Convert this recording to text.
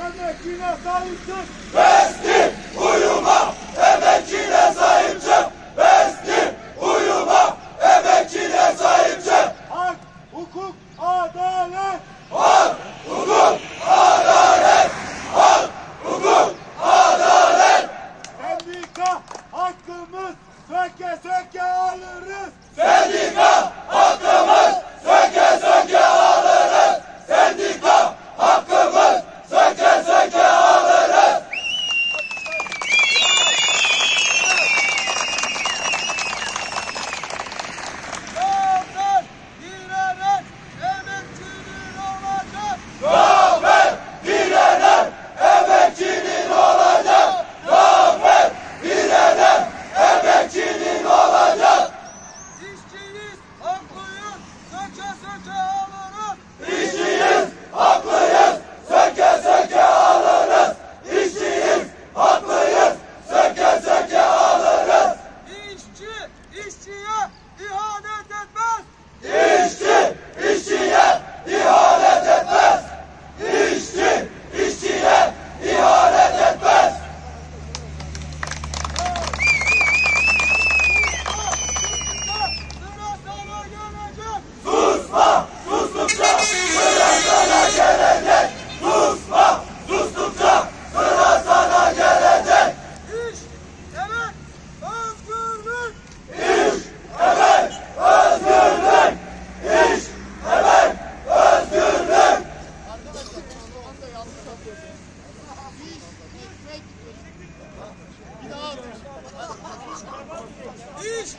Emekine sahip çık. Destek. Uy. İşçiyiz, haklıyız, söke söke alırız. İşçiyiz, haklıyız, söke söke alırız. İşçiyiz, haklıyız, söke söke alırız. İşçi, işçiye ihanet Üç.